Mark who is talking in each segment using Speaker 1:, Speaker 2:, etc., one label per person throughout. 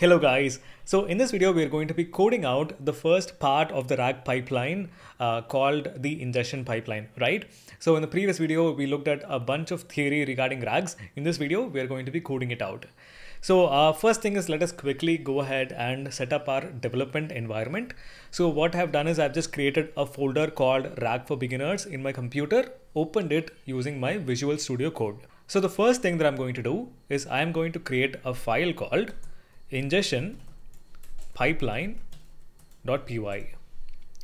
Speaker 1: Hello guys. So in this video, we're going to be coding out the first part of the RAG pipeline uh, called the ingestion pipeline, right? So in the previous video, we looked at a bunch of theory regarding RAGs. In this video, we're going to be coding it out. So uh, first thing is let us quickly go ahead and set up our development environment. So what I've done is I've just created a folder called RAG for beginners in my computer, opened it using my Visual Studio Code. So the first thing that I'm going to do is I'm going to create a file called ingestion pipeline dot py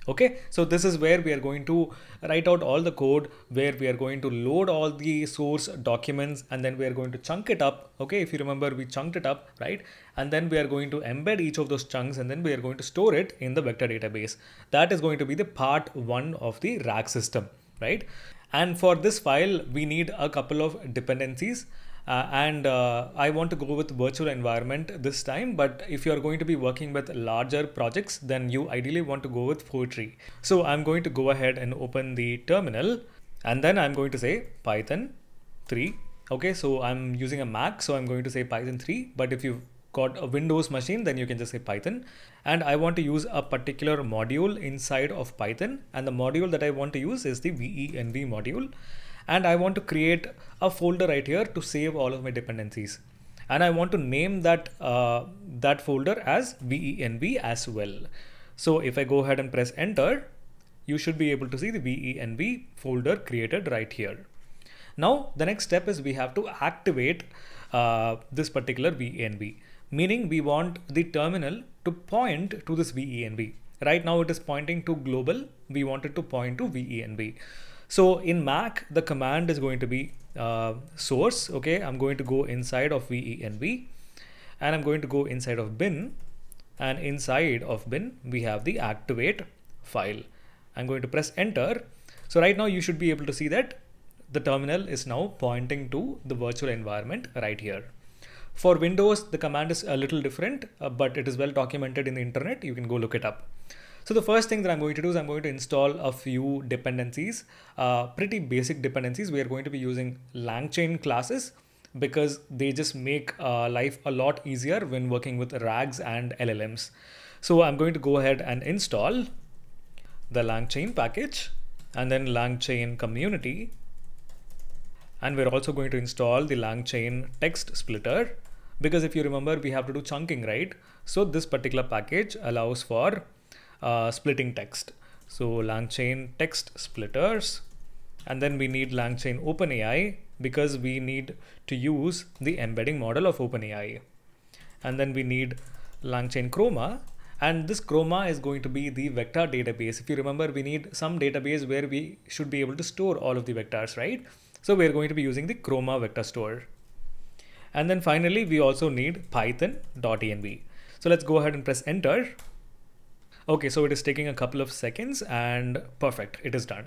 Speaker 1: Okay, so this is where we are going to write out all the code where we are going to load all the source documents and then we are going to chunk it up. Okay, if you remember, we chunked it up, right? And then we are going to embed each of those chunks and then we are going to store it in the vector database. That is going to be the part one of the RAG system, right? And for this file, we need a couple of dependencies. Uh, and uh, I want to go with virtual environment this time. But if you are going to be working with larger projects, then you ideally want to go with Poetry. So I'm going to go ahead and open the terminal and then I'm going to say Python 3. Okay, so I'm using a Mac, so I'm going to say Python 3. But if you've got a Windows machine, then you can just say Python. And I want to use a particular module inside of Python. And the module that I want to use is the VENV module and I want to create a folder right here to save all of my dependencies. And I want to name that, uh, that folder as VENV as well. So if I go ahead and press enter, you should be able to see the VENV folder created right here. Now, the next step is we have to activate uh, this particular VENV, meaning we want the terminal to point to this VENV. Right now it is pointing to global. We want it to point to VENV. So in Mac, the command is going to be uh, source. Okay, I'm going to go inside of venv and I'm going to go inside of bin and inside of bin, we have the activate file. I'm going to press enter. So right now you should be able to see that the terminal is now pointing to the virtual environment right here. For Windows, the command is a little different, uh, but it is well documented in the internet. You can go look it up. So the first thing that I'm going to do is I'm going to install a few dependencies, uh, pretty basic dependencies. We are going to be using LangChain classes because they just make uh, life a lot easier when working with RAGs and LLMs. So I'm going to go ahead and install the LangChain package and then LangChain community. And we're also going to install the LangChain text splitter because if you remember, we have to do chunking, right? So this particular package allows for uh, splitting text. So LangChain text splitters, and then we need LangChain OpenAI because we need to use the embedding model of OpenAI. And then we need LangChain Chroma, and this Chroma is going to be the vector database. If you remember, we need some database where we should be able to store all of the vectors, right? So we're going to be using the Chroma vector store. And then finally, we also need python-dotenv. So let's go ahead and press enter. Okay, so it is taking a couple of seconds and perfect, it is done.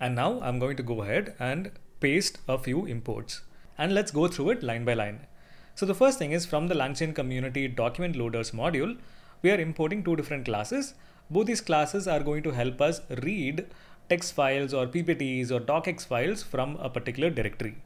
Speaker 1: And now I'm going to go ahead and paste a few imports and let's go through it line by line. So the first thing is from the LangChain community document loaders module, we are importing two different classes. Both these classes are going to help us read text files or PPTs or docx files from a particular directory.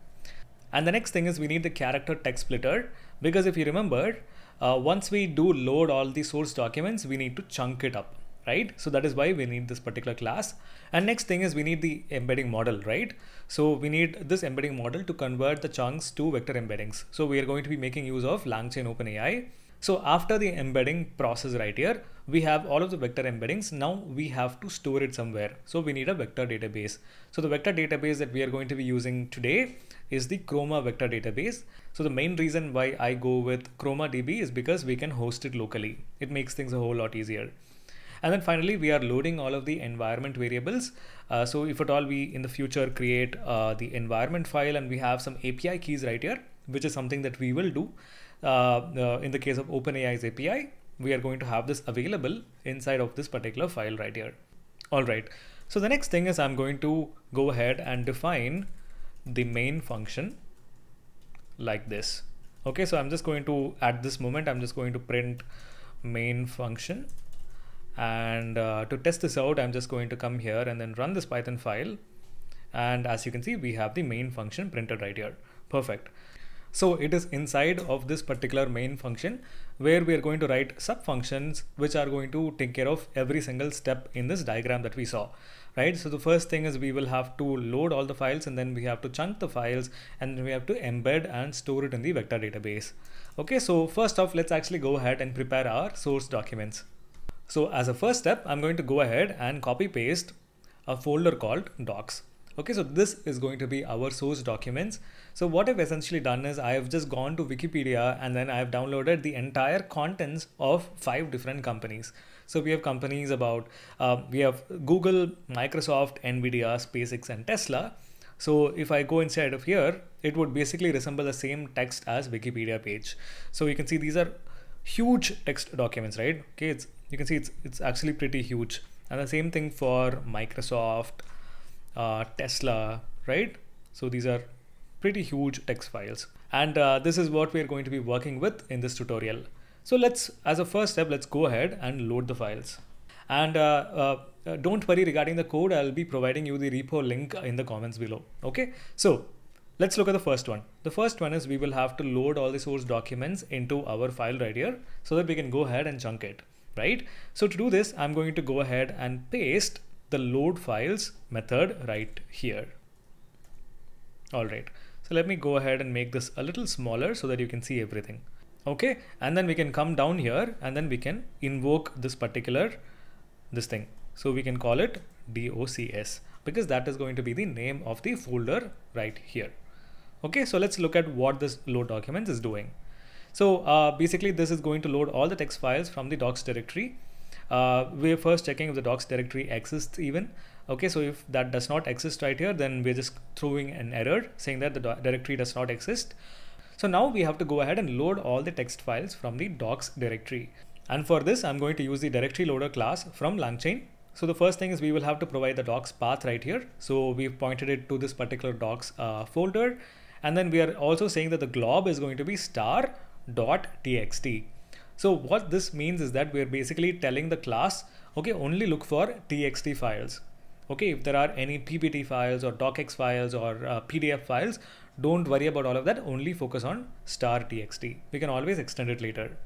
Speaker 1: And the next thing is we need the character text splitter because if you remember, uh, once we do load all the source documents, we need to chunk it up, right? So that is why we need this particular class. And next thing is we need the embedding model, right? So we need this embedding model to convert the chunks to vector embeddings. So we are going to be making use of LangChain OpenAI. So after the embedding process right here, we have all of the vector embeddings. Now we have to store it somewhere. So we need a vector database. So the vector database that we are going to be using today is the Chroma vector database. So the main reason why I go with Chroma DB is because we can host it locally. It makes things a whole lot easier. And then finally, we are loading all of the environment variables. Uh, so if at all we in the future create uh, the environment file and we have some API keys right here, which is something that we will do. Uh, uh in the case of OpenAI's API, we are going to have this available inside of this particular file right here. All right. So the next thing is I'm going to go ahead and define the main function like this. Okay, so I'm just going to, at this moment, I'm just going to print main function. And uh, to test this out, I'm just going to come here and then run this Python file. And as you can see, we have the main function printed right here. Perfect. So it is inside of this particular main function where we are going to write sub functions which are going to take care of every single step in this diagram that we saw right? So the first thing is we will have to load all the files and then we have to chunk the files and then we have to embed and store it in the vector database. Okay so first off let's actually go ahead and prepare our source documents. So as a first step i'm going to go ahead and copy paste a folder called docs. Okay so this is going to be our source documents so what I've essentially done is I have just gone to Wikipedia and then I've downloaded the entire contents of five different companies. So we have companies about, uh, we have Google, Microsoft, Nvidia, SpaceX, and Tesla. So if I go inside of here, it would basically resemble the same text as Wikipedia page. So you can see these are huge text documents, right? Okay, it's you can see it's it's actually pretty huge. And the same thing for Microsoft, uh, Tesla, right? So these are pretty huge text files. And uh, this is what we're going to be working with in this tutorial. So let's, as a first step, let's go ahead and load the files. And uh, uh, don't worry regarding the code, I'll be providing you the repo link in the comments below. Okay, so let's look at the first one. The first one is we will have to load all the source documents into our file right here so that we can go ahead and chunk it, right? So to do this, I'm going to go ahead and paste the load files method right here. All right, so let me go ahead and make this a little smaller so that you can see everything. Okay? And then we can come down here and then we can invoke this particular this thing. So we can call it docs because that is going to be the name of the folder right here. Okay? So let's look at what this load documents is doing. So uh, basically this is going to load all the text files from the docs directory. Uh, we're first checking if the docs directory exists even okay so if that does not exist right here then we're just throwing an error saying that the directory does not exist so now we have to go ahead and load all the text files from the docs directory. And for this, I'm going to use the directory loader class from LangChain. So the first thing is we will have to provide the docs path right here. So we've pointed it to this particular docs uh, folder. And then we are also saying that the glob is going to be star dot txt. So what this means is that we're basically telling the class, okay, only look for txt files. Okay, if there are any PPT files or docx files or uh, PDF files, don't worry about all of that, only focus on star txt. We can always extend it later.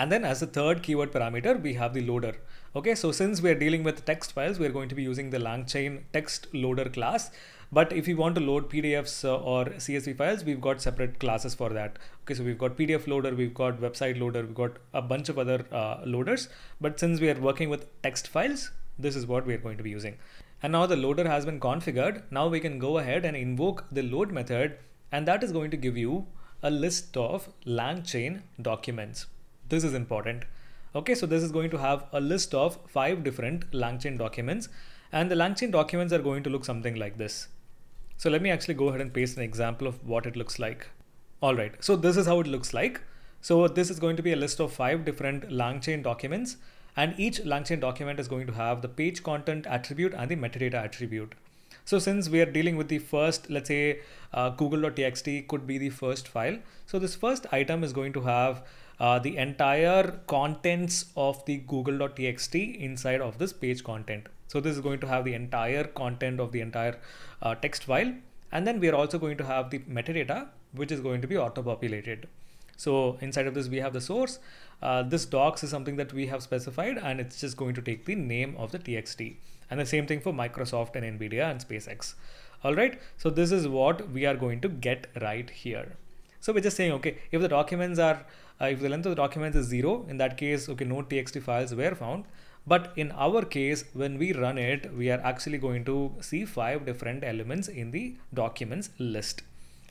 Speaker 1: And then as the third keyword parameter, we have the loader. Okay, so since we're dealing with text files, we're going to be using the LangChain text loader class. But if you want to load PDFs uh, or CSV files, we've got separate classes for that. Okay, so we've got PDF loader, we've got website loader, we've got a bunch of other uh, loaders. But since we are working with text files, this is what we're going to be using. And now the loader has been configured. Now we can go ahead and invoke the load method and that is going to give you a list of LangChain documents. This is important. Okay, so this is going to have a list of five different LangChain documents and the LangChain documents are going to look something like this. So let me actually go ahead and paste an example of what it looks like. All right, so this is how it looks like. So this is going to be a list of five different LangChain documents and each LangChain document is going to have the page content attribute and the metadata attribute. So since we are dealing with the first, let's say uh, google.txt could be the first file. So this first item is going to have uh, the entire contents of the google.txt inside of this page content. So this is going to have the entire content of the entire uh, text file. And then we are also going to have the metadata, which is going to be auto populated. So inside of this, we have the source. Uh, this docs is something that we have specified and it's just going to take the name of the TXT. And the same thing for Microsoft and NVIDIA and SpaceX. All right. So this is what we are going to get right here. So we're just saying, okay, if the documents are, uh, if the length of the documents is zero, in that case, okay, no TXT files were found. But in our case, when we run it, we are actually going to see five different elements in the documents list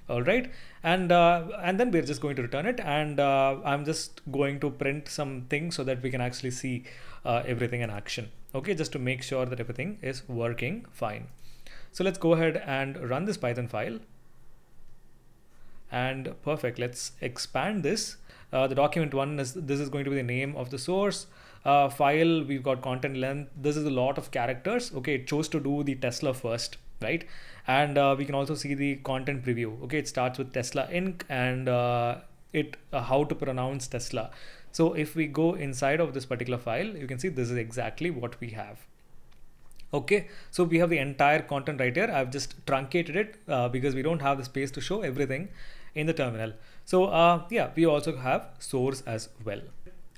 Speaker 1: all right. And uh, and then we're just going to return it. And uh, I'm just going to print something so that we can actually see uh, everything in action. Okay. Just to make sure that everything is working fine. So let's go ahead and run this python file. And perfect. Let's expand this. Uh, the document one is this is going to be the name of the source. Uh, file we've got content length. This is a lot of characters. Okay. It chose to do the tesla first right and uh, we can also see the content preview okay it starts with tesla inc and uh, it uh, how to pronounce tesla so if we go inside of this particular file you can see this is exactly what we have okay so we have the entire content right here i've just truncated it uh, because we don't have the space to show everything in the terminal. So uh, yeah, we also have source as well.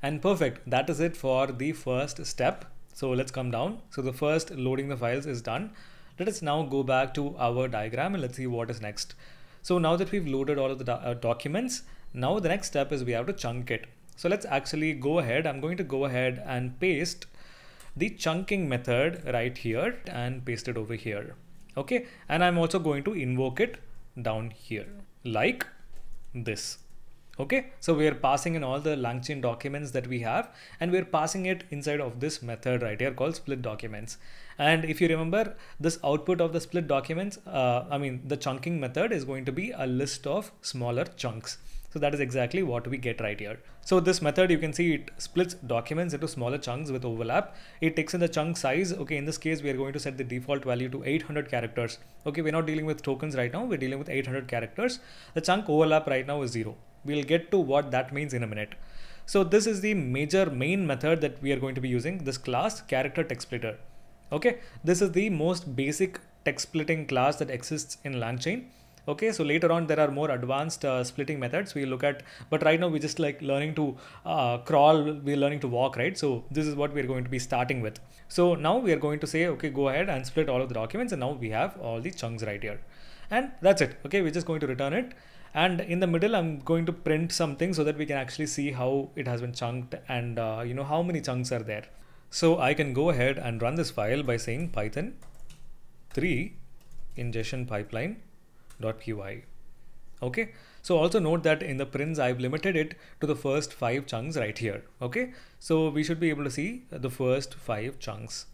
Speaker 1: And perfect, that is it for the first step. So let's come down. So the first loading the files is done. Let us now go back to our diagram and let's see what is next. So now that we've loaded all of the uh, documents, now the next step is we have to chunk it. So let's actually go ahead. I'm going to go ahead and paste the chunking method right here and paste it over here. Okay. And I'm also going to invoke it down here like this. Okay, so we are passing in all the LangChain documents that we have and we're passing it inside of this method right here called split documents. And if you remember this output of the split documents, uh, I mean the chunking method is going to be a list of smaller chunks. So that is exactly what we get right here. So this method, you can see it splits documents into smaller chunks with overlap. It takes in the chunk size. Okay, in this case, we are going to set the default value to 800 characters. Okay, we're not dealing with tokens right now. We're dealing with 800 characters. The chunk overlap right now is zero. We'll get to what that means in a minute. So this is the major main method that we are going to be using this class character text splitter. Okay, this is the most basic text splitting class that exists in LangChain. Okay? So later on there are more advanced uh, splitting methods we look at. But right now we're just like learning to uh, crawl we're learning to walk right? So this is what we're going to be starting with. So now we are going to say okay go ahead and split all of the documents. And now we have all the chunks right here. And that's it. Okay? We're just going to return it and in the middle i'm going to print something so that we can actually see how it has been chunked and uh, you know how many chunks are there so i can go ahead and run this file by saying python 3 ingestion pipeline dot py. Okay, so also note that in the prints I've limited it to the first five chunks right here. Okay, so we should be able to see the first five chunks.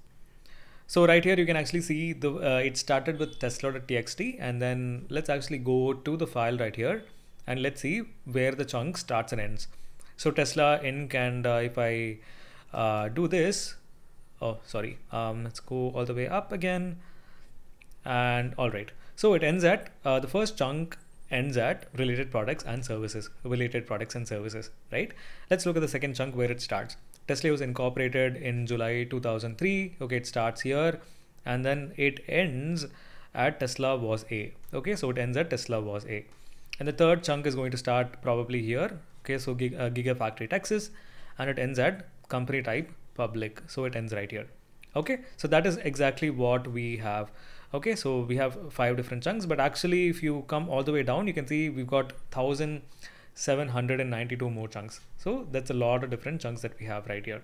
Speaker 1: So right here you can actually see the uh, it started with tesla.txt and then let's actually go to the file right here and let's see where the chunk starts and ends. So Tesla inc and uh, if I uh, do this, oh sorry, um, let's go all the way up again and all right. So it ends at uh, the first chunk ends at related products and services, related products and services, right? Let's look at the second chunk where it starts. Tesla was incorporated in July 2003. Okay, it starts here and then it ends at Tesla was A. Okay, so it ends at Tesla was A. And the third chunk is going to start probably here. Okay, so Gig uh, Gigafactory Texas and it ends at company type public. So it ends right here. Okay, so that is exactly what we have okay so we have five different chunks but actually if you come all the way down you can see we've got 1792 more chunks. So that's a lot of different chunks that we have right here.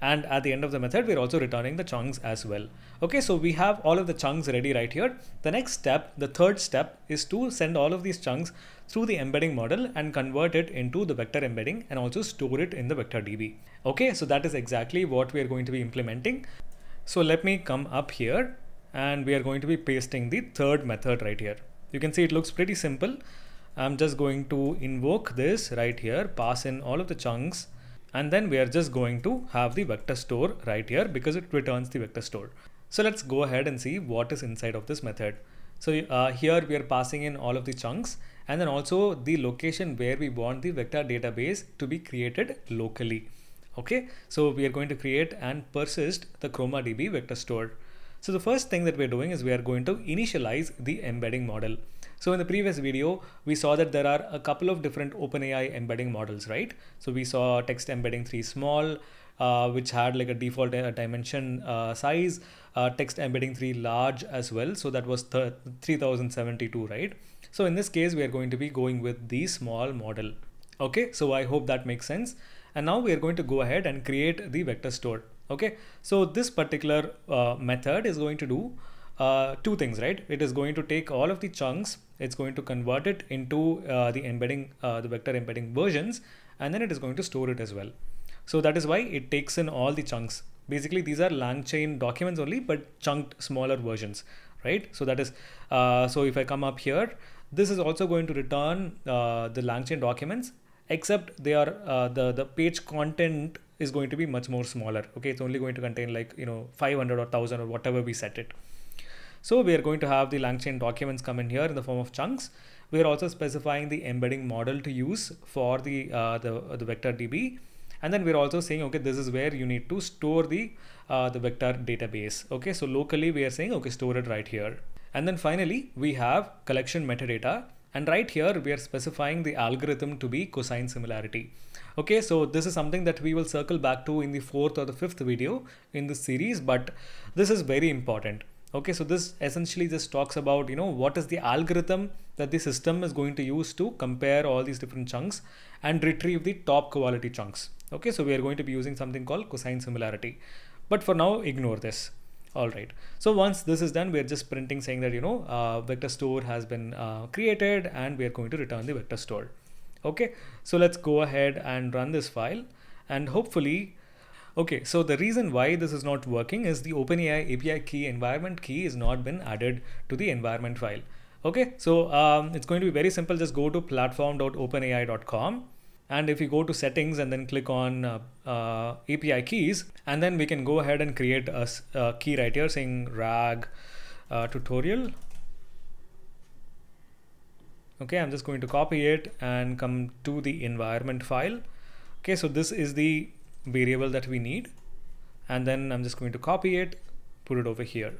Speaker 1: And at the end of the method we're also returning the chunks as well. Okay so we have all of the chunks ready right here. The next step the third step is to send all of these chunks through the embedding model and convert it into the vector embedding and also store it in the vector db okay so that is exactly what we are going to be implementing. So let me come up here and we are going to be pasting the third method right here. You can see it looks pretty simple. I'm just going to invoke this right here, pass in all of the chunks, and then we are just going to have the vector store right here because it returns the vector store. So let's go ahead and see what is inside of this method. So uh, here we are passing in all of the chunks and then also the location where we want the vector database to be created locally. Okay, so we are going to create and persist the ChromaDB vector store. So the first thing that we're doing is we are going to initialize the embedding model. So in the previous video, we saw that there are a couple of different OpenAI embedding models, right? So we saw text embedding 3 small, uh, which had like a default uh, dimension uh, size, uh, text embedding 3 large as well. So that was 3072, right? So in this case, we are going to be going with the small model. Okay, so I hope that makes sense. And now we are going to go ahead and create the vector store okay so this particular uh, method is going to do uh, two things right it is going to take all of the chunks it's going to convert it into uh, the embedding uh, the vector embedding versions and then it is going to store it as well so that is why it takes in all the chunks basically these are langchain documents only but chunked smaller versions right so that is uh, so if i come up here this is also going to return uh, the langchain documents except they are the the page content is going to be much more smaller. Okay, it's only going to contain like, you know, 500 or 1000 or whatever we set it. So we are going to have the LangChain documents come in here in the form of chunks. We are also specifying the embedding model to use for the, uh, the, uh, the vector DB. And then we're also saying, okay, this is where you need to store the, uh, the vector database. Okay, so locally we are saying, okay, store it right here. And then finally, we have collection metadata And right here, we are specifying the algorithm to be cosine similarity. Okay, so this is something that we will circle back to in the fourth or the fifth video in this series, but this is very important. Okay, so this essentially just talks about, you know, what is the algorithm that the system is going to use to compare all these different chunks and retrieve the top quality chunks. Okay, so we are going to be using something called cosine similarity. But for now, ignore this. All right. So once this is done, we're just printing saying that, you know, uh, vector store has been uh, created and we are going to return the vector store. Okay. So let's go ahead and run this file and hopefully Okay, so the reason why this is not working is the OpenAI API key environment key is not been added to the environment file. Okay, so um, it's going to be very simple. Just go to platform.openai.com and if you go to settings and then click on uh, uh, API keys, and then we can go ahead and create a, a key right here saying RAG uh, tutorial. Okay, I'm just going to copy it and come to the environment file. Okay, so this is the variable that we need. And then I'm just going to copy it put it over here.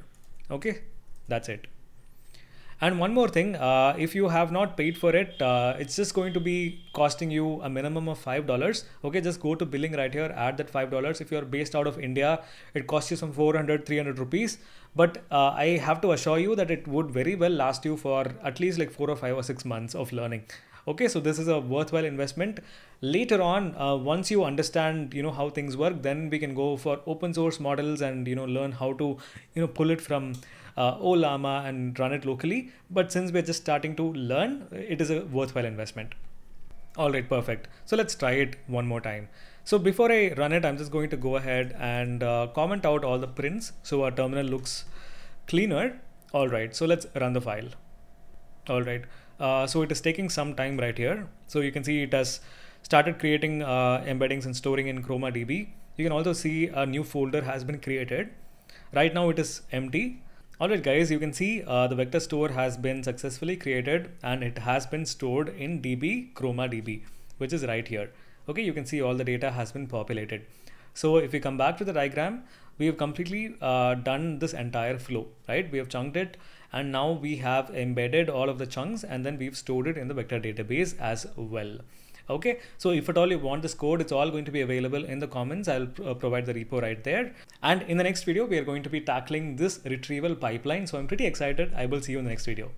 Speaker 1: Okay? That's it. And one more thing uh, if you have not paid for it uh, it's just going to be costing you a minimum of five dollars. Okay? Just go to billing right here add that five dollars. If you're based out of India it costs you some 400 300 rupees. But uh, I have to assure you that it would very well last you for at least like four or five or six months of learning. Okay? So this is a worthwhile investment later on uh, once you understand you know how things work then we can go for open source models and you know learn how to you know pull it from uh, Ollama and run it locally. But since we're just starting to learn it is a worthwhile investment. All right perfect. So let's try it one more time. So before I run it I'm just going to go ahead and uh, comment out all the prints so our terminal looks cleaner. All right so let's run the file. All right uh, so it is taking some time right here. So you can see it has started creating uh, embeddings and storing in Chroma DB. You can also see a new folder has been created. Right now it is empty. Alright guys, you can see uh, the vector store has been successfully created and it has been stored in DB Chroma DB, which is right here. Okay, you can see all the data has been populated. So if we come back to the diagram, we have completely uh, done this entire flow, right? We have chunked it and now we have embedded all of the chunks and then we've stored it in the vector database as well okay so if at all you want this code it's all going to be available in the comments. I'll uh, provide the repo right there. And in the next video we are going to be tackling this retrieval pipeline. So i'm pretty excited. I will see you in the next video